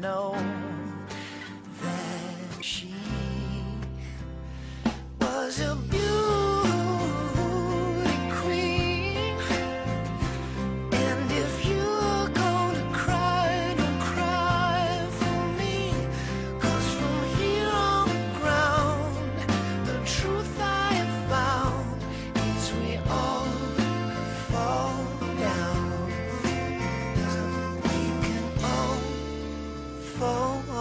know. oh.